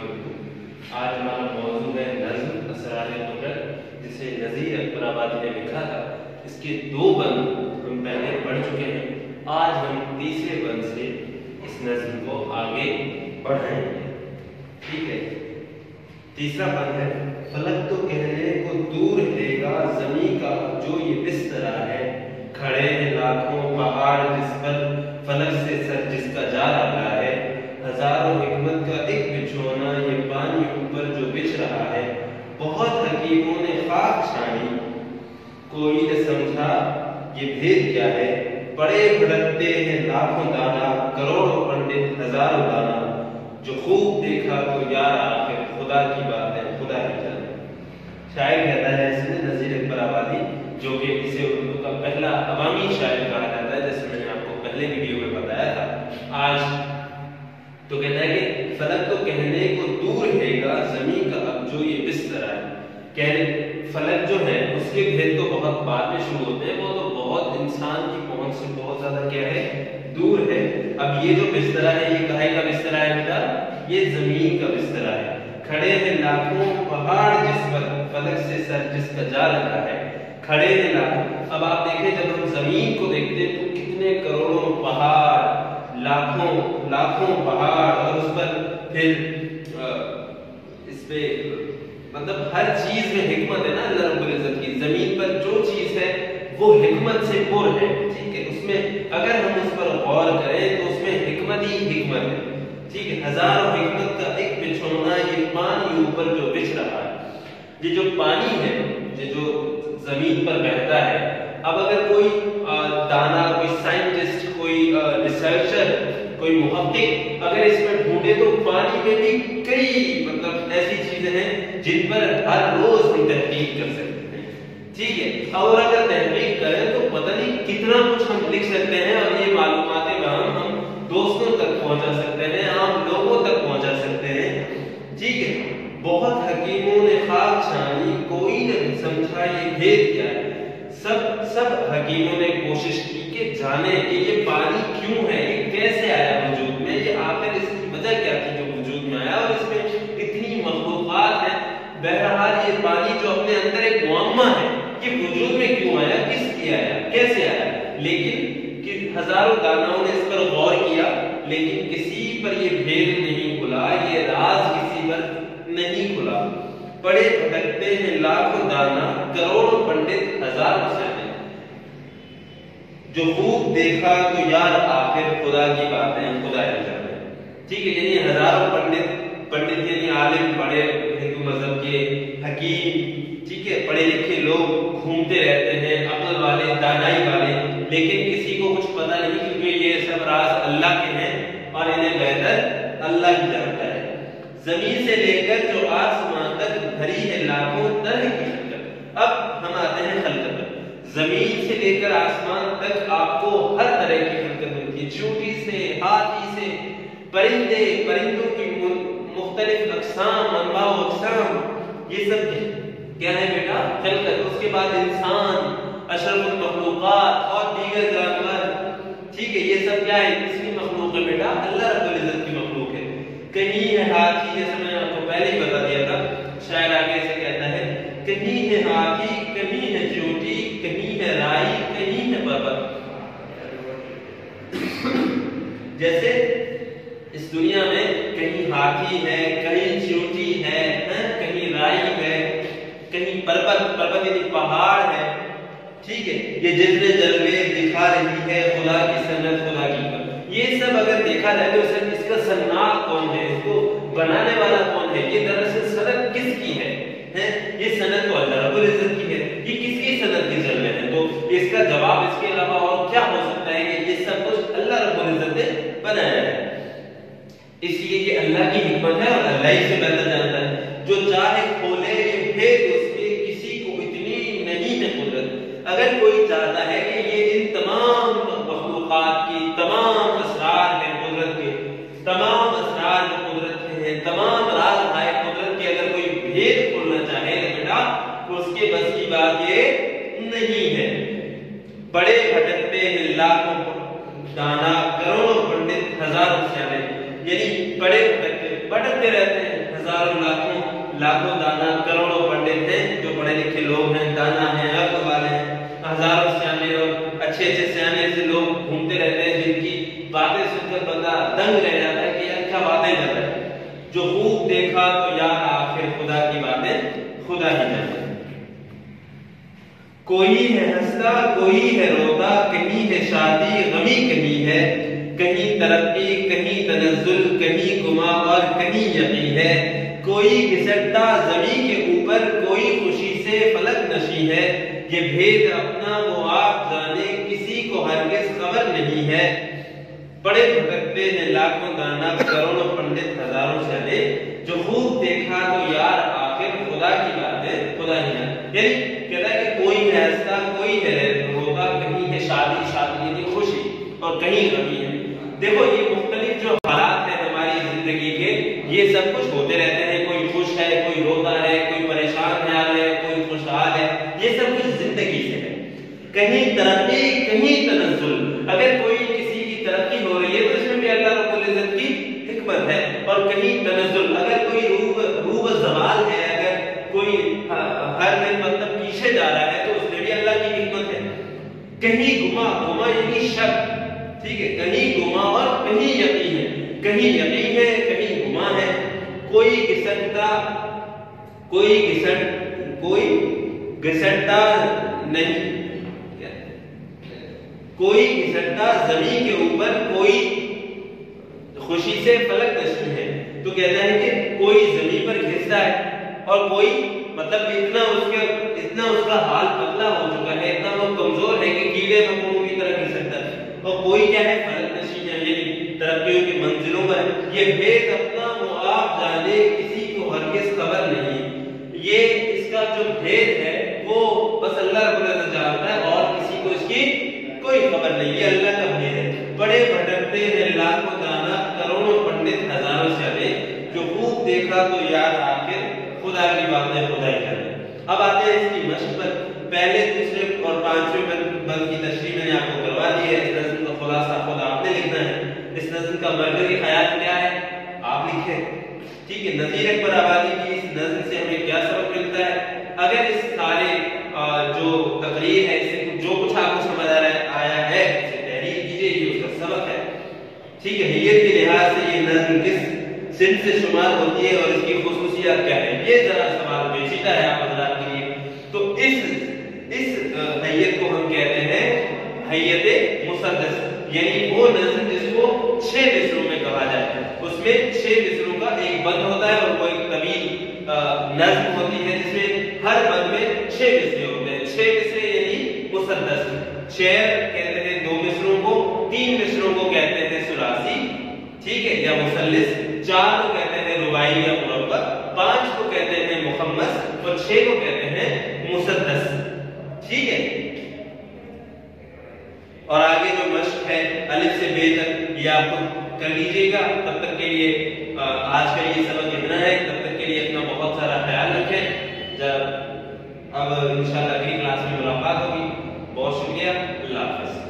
आज हमारा मौजूद है नज्म असरार जिसे नज़ीर अकबर आबादी ने लिखा था। इसके दो हम पहले पढ़ चुके हैं। आज हम तीसरे से इस नज्म को आगे ठीक है? तीसरा है, फलक तो कहने को दूर जमी का, जो ये बिस्तरा है। खड़े लाखों पहाड़ जिस पर, फलक से सर जिसका जा रहा है। हज़ारों हिकमत का एक बिछोना ये पानी ऊपर जो बिछ रहा है, बहुत हकीमों ने खाक छानी। कोई ने समझा, ये भेद क्या है? बड़े भड़कते हैं लाखों दाना, करोड़ों पंडित, हज़ारों दाना। जो खूब देखा तो यार आखिर खुदा की बात है, खुदा ही जाने। शायर कहता है, इसमें नजीर अकबर आबादी जो कि इसे उर्दू का पहला अवामी शायर कहा जाता है जैसे मैंने आपको पहले वीडियो में बताया था आज तो कहता है कि फलक तो कहने को दूर हैगा ज़मीन का अब जो ये बिस्तर है कहने फलक जो है उसके भेद तो बहुत बाद में शुरू होते हैं, वो तो बहुत इंसान की पहुँच से बहुत ज़्यादा क्या है? दूर है। अब ये जो बिस्तरा है, ये कहे का बिस्तरा है बेटा? ये ज़मीन का बिस्तरा है। खड़े हैं लाखों पहाड़ जिस पर फलक से सर जिसका जा लगा है। खड़े हैं लाखों। अब आप देखें, जब हम ज़मीन को देखते हैं तो कितने करोड़ों पहाड़, लाखों लाखों पहाड़, और उस पर फिर इस पे मतलब हर चीज़ में हिकमत है ना अल्लाह रब्बुल इज़्ज़त की। ज़मीन पर जो चीज़ है, वो हिकमत से पुर है। ठीक है, उसमें अगर हम उस पर गौर करें तो उसमें हिकमत ही हिकमत है। ठीक है, हज़ारों हिकमत का एक बिछोना ये पानी ऊपर जो बिछ रहा है। ये जो पानी है, ये जो ज़मीन पर बहता है। अब अगर कोई दाना, कोई साइंटिस्ट, कोई रिसर्चर कोई मुहक्किक अगर इसमें ढूंढे तो पानी में भी कई मतलब ऐसी चीज़ें हैं जिन पर हर रोज हम तहकीक कर सकते हैं। ठीक है? और अगर तहकीक करें तो पता नहीं कितना कुछ हम लिख सकते हैं और ये मालूम हम हम दोस्तों तक पहुँचा सकते हैं, आम लोगों तक पहुँचा सकते हैं। ठीक है? बहुत हकीमों ने खाक छानी कोई नहीं समझा ये भेद क्या है? सब सब हकीमों ने कोशिश की। कि जाने कि ये पानी क्यों है? ये कैसे आया वजूद में? ये आखिर इसकी वजह क्या थी जो वजूद में आया? और इसमें इतनी मखलूक़ात है। बहरहाल ये पानी जो अपने अंदर एक मुआमा है कि वजूद में क्यों आया? किस लिए आया? कैसे आया? लेकिन कि हज़ारों दानाओं ने इस पर गौर किया, लेकिन किसी पर ये भेद नहीं खुला, ये राज किसी पर नहीं खुला। बड़े भटकते हैं लाखों दाना, करोड़ों पंडित, हज़ारों सैने जो खूब देखा तो यार आखिर खुदा की बात खुदा ही जाने ठीक है, यानी हज़ारों पंडित पंडित यानी आलिम बड़े हिंदू मज़हब के हकीम, ठीक है, पढ़े लिखे लोग घूमते रहते हैं, अकल वाले दानाई वाले, लेकिन किसी को कुछ पता नहीं क्योंकि ये सब राज अल्लाह के हैं और इन्हें बेहतर अल्लाह ही जानता है। ज़मीन से लेकर जो आसमान तक भरी है, लाखों तरह की अब हम आते हैं खलकत ज़मीन से लेकर आसमान तक आपको हर तरह की खलकत मिलती है। चूटी से हाथी से परिंदे, परिंदों की मुख्तलिफ़ अकसाम अनवा अकसाम, ये सब क्या है बेटा? खलकत उसके बाद इंसान मखलूकात और दीगर जानवर। ठीक है, ये सब क्या है? किसकी मखलूक है बेटा। अल्लाह रब्बुल इज़्ज़त की मखलूक है। कहीं है हाथी, जैसे मैंने आपको पहले ही बता दिया था शायर आगे से कहता है, कहीं है हाथी कहीं है राई कहीं है बबर जैसे इस दुनिया में कहीं हाथी है कहीं चोटी है, है कहीं राई है कहीं पर्वत पर्वत यानी पहाड़ है ठीक है ये जितने जलवे दिखा रही है खुदा की सन्नत खुदा की। ये सब अगर देखा जाए तो इसका सन्नाक कौन है? इसको बनाने वाला इसलिए ये अल्लाह की हिकमत है और अल्लाह ही से बेहतर जानता है। जो चाहे खोले भेद उसके किसी को इतनी नहीं है कुदरत। अगर कोई चाहता है कि ये इन तमाम मखलूक़ात की, तमाम असरार हैं कुदरत के, तमाम असरार जो कुदरत के हैं, तमाम राज आए कुदरत के अगर कोई भेद खोलना चाहे तो बेटा उसके बस की बात ये नहीं है। बड़े भटकते हैं लाखों दाना दाना करोड़ों पंडित थे जो पढ़े लिखे लोग हैं, दाना है अर्थ वाले हज़ारों सियाने और अच्छे अच्छे सियाने से लोग घूमते रहते हैं, जिनकी बातें सुनकर बंदा दंग रह जाता है कि यार क्या अच्छा बातें कर रहे हैं। जो खूब देखा तो यार आखिर खुदा की बातें खुदा ही जाने कोई है हंसता, कोई है रोता, कहीं है शादी, गमी कहीं है, कहीं तरक्की, कहीं तनजुल कहीं गुमा और कहीं यकी है। कोई घिसटता जमी के ऊपर, कोई खुशी से फलक नशी है। ये भेद अपना वो आप जाने, किसी को हरगिज खबर नहीं है। बड़े भटकते हैं लाखों दाना, करोड़ों पंडित, हज़ारों चले जो खूब देखा तो यार आखिर खुदा की बात है खुदा ही है। यानी कहता है कि कोई है हंसता कोई है रोता कहीं है शादी शादी यानी खुशी और कहीं गमी है। देखो, ये मुख्तलिफ़ जो हालात है हमारी ज़िंदगी के, ये सब कुछ होते रहते हैं, कोई है रोता है, कोई परेशान ख्याल है, कोई खुशहाल है, ये सब कुछ ज़िंदगी से है। कहीं तरक्की, कहीं तनजुल अगर कोई किसी की तरक्की हो रही है तो इसमें भी अल्लाह रब्बुल इज़्ज़त की हिकमत है और कहीं तनजुल अगर कोई रूब रूब जवाल है, अगर कोई हर दिन मतलब पीछे जा रहा है तो उसमें भी अल्लाह की हिकमत है। कहीं गुमा गुमा यानी शक, ठीक है? कहीं गुमा और कहीं यकीन है। कहीं यकीन है है कोई घिसटता कोई घिसट कोई घिसटता नहीं कोई घिसटता ज़मीन के ऊपर कोई खुशी से फलक नशी है। तो कहता है कि कोई ज़मीन पर घिसता है और कोई मतलब इतना उसके, इतना उसका हाल पतला हो चुका है, इतना वो कमज़ोर है कि कीड़े मकोड़ों की तरह घिस सकता है। और कोई क्या है? फलक नशी है ये तरक्कियों की मंजिलों पर ये भेद अपना वो खुदा की बातें खुदा ही कर। अब आते हैं इसकी मश्क पर। पहले दूसरे और पाँचवें बंद की तशरीह मैंने आपको करवा दी है। इस नज्म का खुलासा खुद आपने लिखना है। इस नज्म का मरकजी ख्याल क्या है? आप लिखे। ठीक है, नजीर अकबर आबादी की इस नज्म से हमें क्या सबक मिलता है? अगर इस सारे जो तकरीर है इससे जो कुछ आपको समझ आ रहा आया है, इसे तहरीर कीजिए, ये उसका सबक है। ठीक है हैयत के लिहाज से ये नज्म किस सिंध से शुमार होती है और इसकी खसूसियात क्या है? ये जरा सवाल पेचीदा है आप हजरात के लिए। तो इस इस हैयत को हम कहते हैं हैयत मुसद्दस। यानी वो नज्म जिसको छह मिसरों में कहा जाए। उसमें छह मिसरों का एक बंद होता है और वो एक तवील नज्म होती है, जिसमें हर बंद में छह मिसरे होते हैं। छह मिसरे यानी मुसद्दस। शेर कहते हैं दो मिसरों को, तीन मिसरों को कहते हैं सुरासी, ठीक है? या मुसल्लिस। चार को कहते हैं रुबाई या पाँच को कहते हैं मुखम्मस और छह को कहते हैं मुसद्दस। ठीक है? और आगे जो मश्क है, अलिफ से बे तक ये आप कर लीजिएगा तब तक के लिए आज का ये सबक इतना है। तब तक के लिए अपना बहुत सारा ख्याल रखें। जब, अब इंशाल्लाह अगली क्लास में मुलाकात होगी। बहुत शुक्रिया। अल्लाह हाफिज़।